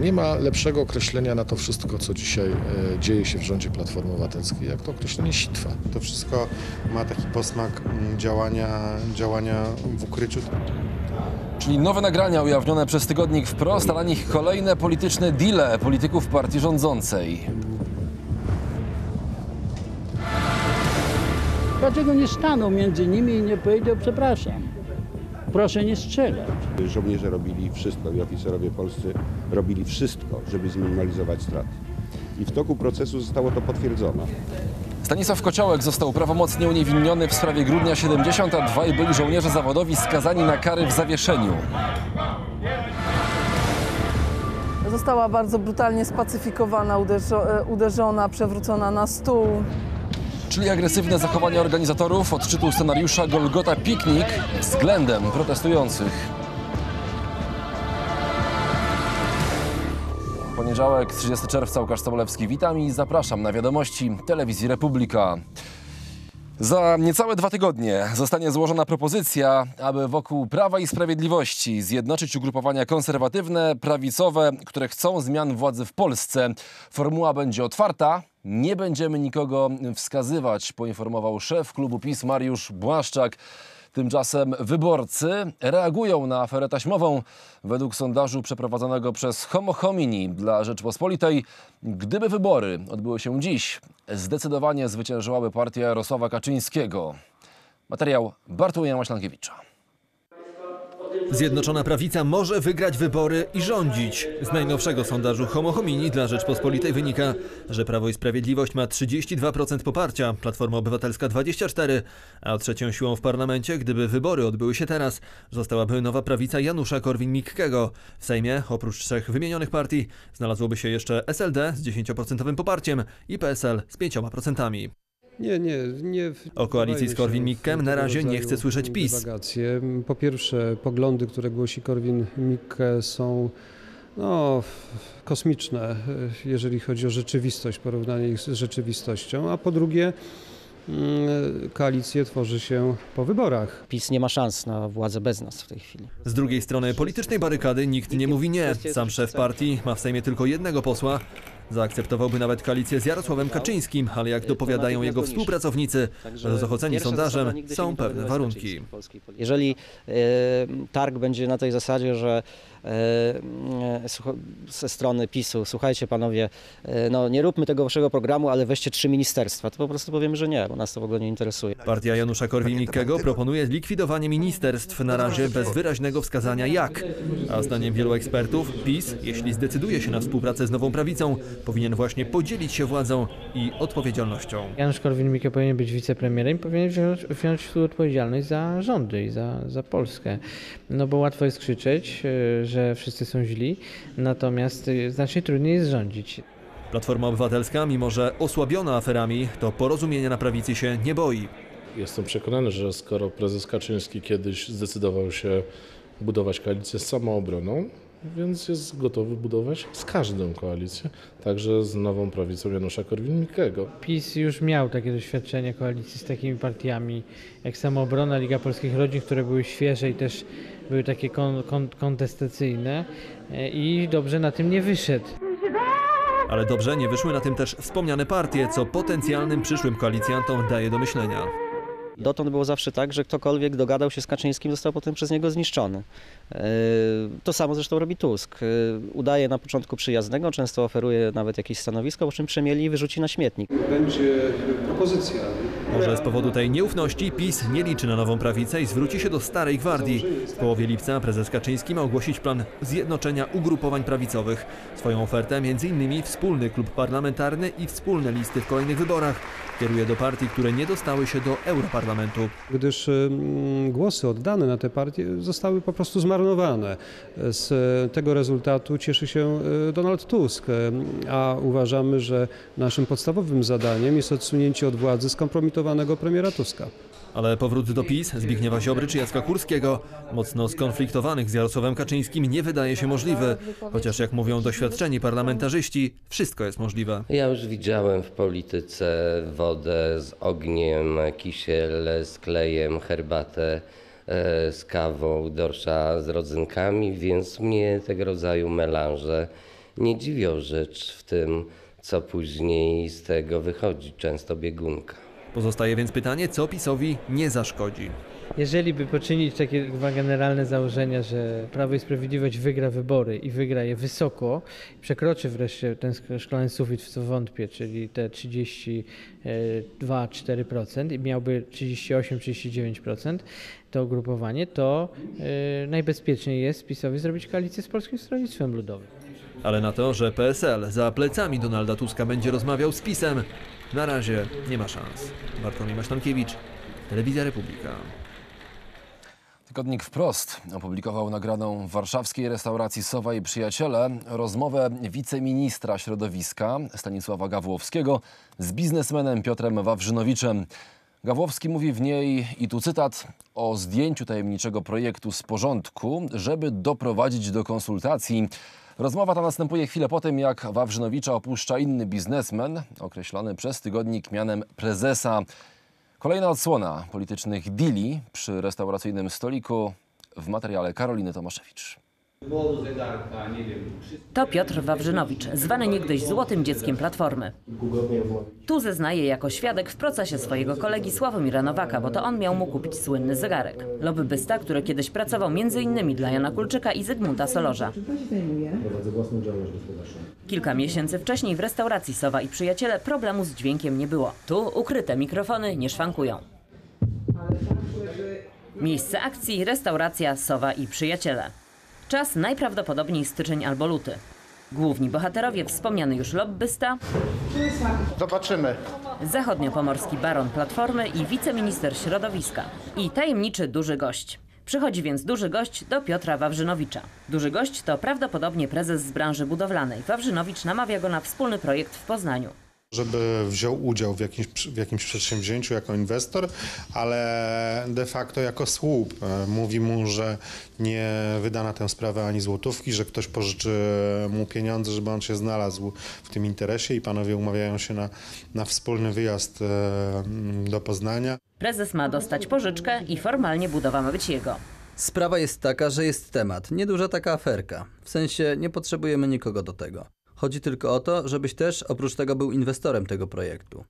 Nie ma lepszego określenia na to wszystko, co dzisiaj e, dzieje się w rządzie Platformy Obywatelskiej, jak to określenie sitwa. To wszystko ma taki posmak mm, działania, działania w ukryciu. Czyli nowe nagrania ujawnione przez tygodnik wprost, a na nich kolejne polityczne deale polityków partii rządzącej. Dlaczego nie staną między nimi i nie powiedział przepraszam? Proszę nie strzelać. Żołnierze robili wszystko i oficerowie polscy robili wszystko, żeby zminimalizować straty. I w toku procesu zostało to potwierdzone. Stanisław Kociołek został prawomocnie uniewinniony w sprawie grudnia 70, a dwaj byli żołnierze zawodowi skazani na kary w zawieszeniu. Została bardzo brutalnie spacyfikowana, uderzo, e, uderzona, przewrócona na stół. Czyli agresywne zachowania organizatorów odczytu scenariusza Golgota Piknik względem protestujących. Poniedziałek, 30 czerwca, Łukasz Sobolewski. Witam i zapraszam na wiadomości Telewizji Republika. Za niecałe dwa tygodnie zostanie złożona propozycja, aby wokół Prawa i Sprawiedliwości zjednoczyć ugrupowania konserwatywne, prawicowe, które chcą zmian władzy w Polsce. Formuła będzie otwarta. Nie będziemy nikogo wskazywać, poinformował szef klubu PiS Mariusz Błaszczak. Tymczasem wyborcy reagują na aferę taśmową. Według sondażu przeprowadzonego przez Homo Homini dla Rzeczpospolitej, gdyby wybory odbyły się dziś, zdecydowanie zwyciężyłaby partia Jarosława Kaczyńskiego. Materiał Bartłomieja Maślankiewicza. Zjednoczona Prawica może wygrać wybory i rządzić. Z najnowszego sondażu Homo Homini dla Rzeczpospolitej wynika, że Prawo i Sprawiedliwość ma 32% poparcia, Platforma Obywatelska 24%, a trzecią siłą w parlamencie, gdyby wybory odbyły się teraz, zostałaby nowa prawica Janusza Korwin-Mikkego. W Sejmie, oprócz trzech wymienionych partii, znalazłoby się jeszcze SLD z 10% poparciem i PSL z 5%. Nie, nie, nie. O koalicji z Korwin-Mikkem na razie nie chce słyszeć PiS. Dywagacje. Po pierwsze, poglądy, które głosi Korwin-Mikke są no, kosmiczne, jeżeli chodzi o rzeczywistość, porównanie ich z rzeczywistością, a po drugie, mm, koalicję tworzy się po wyborach. PiS nie ma szans na władzę bez nas w tej chwili. Z drugiej strony politycznej barykady nikt nie mówi nie. Sam szef partii ma w Sejmie tylko jednego posła. Zaakceptowałby nawet koalicję z Jarosławem Kaczyńskim, ale jak dopowiadają jego współpracownicy, zachodzeni sondażem są pewne warunki. Jeżeli e, targ będzie na tej zasadzie, że słucha- ze strony PiSu, słuchajcie panowie, no nie róbmy tego waszego programu, ale weźcie trzy ministerstwa, to po prostu powiemy, że nie, bo nas to w ogóle nie interesuje. Partia Janusza Korwin-Mikkego proponuje likwidowanie ministerstw, na razie bez wyraźnego wskazania jak. A zdaniem wielu ekspertów, PiS, jeśli zdecyduje się na współpracę z nową prawicą, powinien właśnie podzielić się władzą i odpowiedzialnością. Janusz Korwin-Mikke powinien być wicepremierem i powinien wziąć, wziąć współodpowiedzialność za rządy i za, za Polskę. No bo łatwo jest krzyczeć, e, że wszyscy są źli, natomiast e, znacznie trudniej jest rządzić. Platforma Obywatelska, mimo że osłabiona aferami, to porozumienia na prawicy się nie boi. Jestem przekonany, że skoro prezes Kaczyński kiedyś zdecydował się budować koalicję z samoobroną, więc jest gotowy budować z każdą koalicję, także z nową prawicą Janusza Korwin-Mikkego. PiS już miał takie doświadczenie koalicji z takimi partiami jak Samoobrona, Liga Polskich Rodzin, które były świeże i też były takie kon, kon, kontestacyjne e, i dobrze na tym nie wyszedł. Ale dobrze nie wyszły na tym też wspomniane partie, co potencjalnym przyszłym koalicjantom daje do myślenia. Dotąd było zawsze tak, że ktokolwiek dogadał się z Kaczyńskim, został potem przez niego zniszczony. E, To samo zresztą robi Tusk. E, Udaje na początku przyjaznego, często oferuje nawet jakieś stanowisko, po czym przemieli i wyrzuci na śmietnik. Będzie propozycja. Może z powodu tej nieufności PiS nie liczy na nową prawicę i zwróci się do starej gwardii. W połowie lipca prezes Kaczyński ma ogłosić plan zjednoczenia ugrupowań prawicowych. Swoją ofertę m.in. wspólny klub parlamentarny i wspólne listy w kolejnych wyborach kieruje do partii, które nie dostały się do Europarlamentu. Gdyż mm, głosy oddane na te partie zostały po prostu zmarnowane. Z e, tego rezultatu cieszy się e, Donald Tusk, e, a uważamy, że naszym podstawowym zadaniem jest odsunięcie od władzy premiera Tuska. Ale powrót do PiS, Zbigniewa Ziobry czy Jacka Kurskiego, mocno skonfliktowanych z Jarosławem Kaczyńskim, nie wydaje się możliwy. Chociaż jak mówią doświadczeni parlamentarzyści, wszystko jest możliwe. Ja już widziałem w polityce wodę z ogniem, kisiel z klejem, herbatę e, z kawą, dorsza z rodzynkami, więc mnie tego rodzaju melanże nie dziwią rzecz w tym, co później z tego wychodzi, często biegunka. Pozostaje więc pytanie, co PiSowi nie zaszkodzi. Jeżeli by poczynić takie dwa generalne założenia, że Prawo i Sprawiedliwość wygra wybory i wygra je wysoko, przekroczy wreszcie ten szklany sufit, w co wątpię, czyli te 32-4% i miałby 38-39% to ugrupowanie, to e, najbezpieczniej jest PiSowi zrobić koalicję z Polskim Stronnictwem Ludowym. Ale na to, że PSL za plecami Donalda Tuska będzie rozmawiał z PiSem, na razie nie ma szans. Bartłomiej Masztankiewicz, Telewizja Republika. Tygodnik Wprost opublikował nagraną w warszawskiej restauracji Sowa i Przyjaciele rozmowę wiceministra środowiska Stanisława Gawłowskiego z biznesmenem Piotrem Wawrzynowiczem. Gawłowski mówi w niej, i tu cytat, o zdjęciu tajemniczego projektu z porządku, żeby doprowadzić do konsultacji. Rozmowa ta następuje chwilę po tym, jak Wawrzynowicza opuszcza inny biznesmen, określony przez tygodnik mianem prezesa. Kolejna odsłona politycznych deali przy restauracyjnym stoliku w materiale Karoliny Tomaszewicz. To Piotr Wawrzynowicz, zwany niegdyś złotym dzieckiem Platformy. Tu zeznaje jako świadek w procesie swojego kolegi Sławomira Nowaka, bo to on miał mu kupić słynny zegarek. Lobbysta, który kiedyś pracował m.in. dla Jana Kulczyka i Zygmunta Solorza. Kilka miesięcy wcześniej w restauracji Sowa i Przyjaciele problemu z dźwiękiem nie było. Tu ukryte mikrofony nie szwankują. Miejsce akcji restauracja Sowa i Przyjaciele. Czas najprawdopodobniej styczeń albo luty. Główni bohaterowie wspomniany już lobbysta, Zobaczymy. zachodniopomorski baron Platformy i wiceminister środowiska. I tajemniczy duży gość. Przychodzi więc duży gość do Piotra Wawrzynowicza. Duży gość to prawdopodobnie prezes z branży budowlanej. Wawrzynowicz namawia go na wspólny projekt w Poznaniu. Żeby wziął udział w jakimś, w jakimś przedsięwzięciu jako inwestor, ale de facto jako słup. E, Mówi mu, że nie wyda na tę sprawę ani złotówki, że ktoś pożyczy mu pieniądze, żeby on się znalazł w tym interesie i panowie umawiają się na, na wspólny wyjazd e, do Poznania. Prezes ma dostać pożyczkę i formalnie budowa ma być jego. Sprawa jest taka, że jest temat. Nieduża taka aferka. W sensie nie potrzebujemy nikogo do tego. Chodzi tylko o to, żebyś też oprócz tego był inwestorem tego projektu.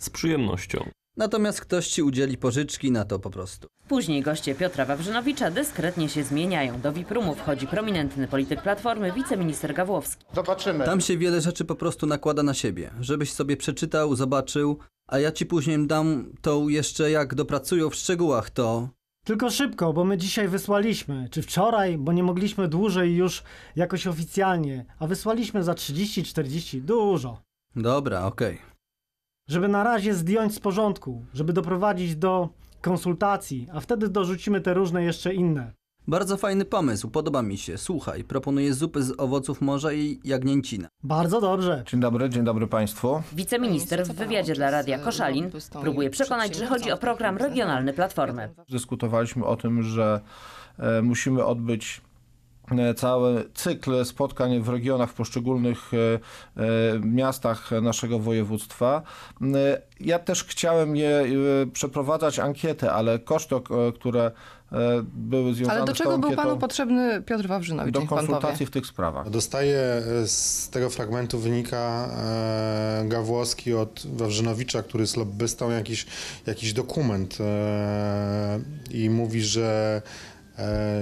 Z przyjemnością. Natomiast ktoś ci udzieli pożyczki na to po prostu. Później goście Piotra Wawrzynowicza dyskretnie się zmieniają. Do VIP-roomu wchodzi prominentny polityk Platformy, wiceminister Gawłowski. Zobaczymy. Tam się wiele rzeczy po prostu nakłada na siebie, żebyś sobie przeczytał, zobaczył, a ja ci później dam tą jeszcze jak dopracują w szczegółach to. Tylko szybko, bo my dzisiaj wysłaliśmy, czy wczoraj, bo nie mogliśmy dłużej już jakoś oficjalnie, a wysłaliśmy za 30-40, dużo. Dobra, okej. Żeby na razie zdjąć z porządku, żeby doprowadzić do konsultacji, a wtedy dorzucimy te różne jeszcze inne. Bardzo fajny pomysł, podoba mi się. Słuchaj, proponuję zupy z owoców morza i jagnięcina. Bardzo dobrze. Dzień dobry, dzień dobry Państwu. Wiceminister w wywiadzie dla Radia Koszalin próbuje przekonać, że chodzi o program regionalny Platformy. Dyskutowaliśmy o tym, że e, musimy odbyć cały cykl spotkań w regionach, w poszczególnych e, e, miastach naszego województwa. E, Ja też chciałem je e, przeprowadzać ankietę, ale koszty, które e, były związane Ale do z czego był panu potrzebny Piotr Wawrzynowicz? do konsultacji w tych sprawach. Dostaje e, z tego fragmentu wynika e, Gawłowski od Wawrzynowicza, który jest lobbystą, jakiś, jakiś dokument e, i mówi, że, e,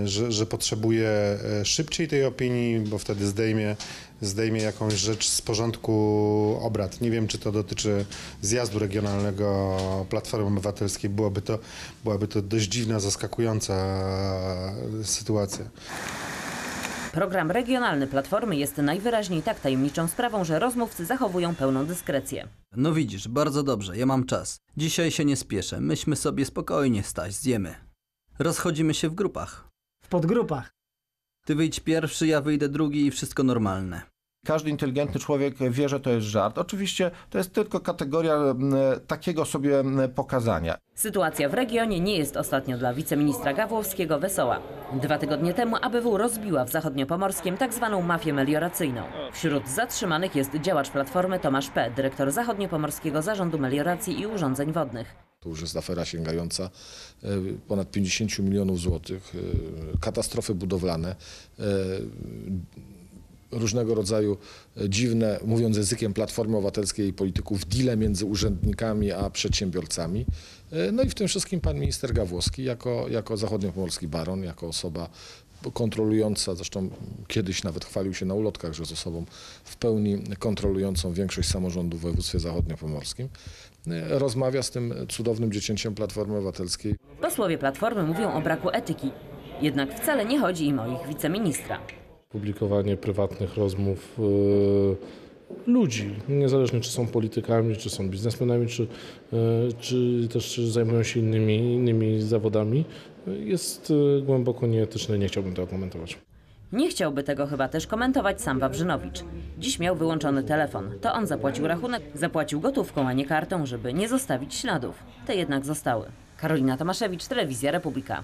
że, że potrzebuje e, szybciej tej opinii, bo wtedy zdejmie, zdejmie jakąś rzecz z porządku obrad. Nie wiem, czy to dotyczy zjazdu regionalnego Platformy Obywatelskiej. Byłaby to, byłaby to dość dziwna, zaskakująca e, sytuacja. Program regionalny Platformy jest najwyraźniej tak tajemniczą sprawą, że rozmówcy zachowują pełną dyskrecję. No widzisz, bardzo dobrze, ja mam czas. Dzisiaj się nie spieszę, myśmy sobie spokojnie stać, zjemy. Rozchodzimy się w grupach. W podgrupach. Ty wyjdź pierwszy, ja wyjdę drugi i wszystko normalne. Każdy inteligentny człowiek wie, że to jest żart. Oczywiście to jest tylko kategoria takiego sobie pokazania. Sytuacja w regionie nie jest ostatnio dla wiceministra Gawłowskiego wesoła. Dwa tygodnie temu ABW rozbiła w zachodniopomorskiem tzw. mafię melioracyjną. Wśród zatrzymanych jest działacz Platformy Tomasz P., dyrektor zachodniopomorskiego zarządu melioracji i urządzeń wodnych. To już jest afera sięgająca. E, ponad 50 milionów złotych, e, katastrofy budowlane, e, różnego rodzaju dziwne, mówiąc językiem Platformy Obywatelskiej i polityków, deale między urzędnikami a przedsiębiorcami. No i w tym wszystkim pan minister Gawłowski jako, jako zachodniopomorski baron, jako osoba kontrolująca, zresztą kiedyś nawet chwalił się na ulotkach, że z osobą w pełni kontrolującą większość samorządu w województwie zachodniopomorskim, e, rozmawia z tym cudownym dziecięciem Platformy Obywatelskiej. Posłowie Platformy mówią o braku etyki. Jednak wcale nie chodzi im o ich wiceministra. Publikowanie prywatnych rozmów e, ludzi, niezależnie czy są politykami, czy są biznesmenami, czy, e, czy też czy zajmują się innymi, innymi zawodami, jest e, głęboko nieetyczne. Nie chciałbym tego komentować. Nie chciałby tego chyba też komentować sam Wawrzynowicz. Dziś miał wyłączony telefon. To on zapłacił rachunek, zapłacił gotówką, a nie kartą, żeby nie zostawić śladów. Te jednak zostały. Karolina Tomaszewicz, Telewizja Republika.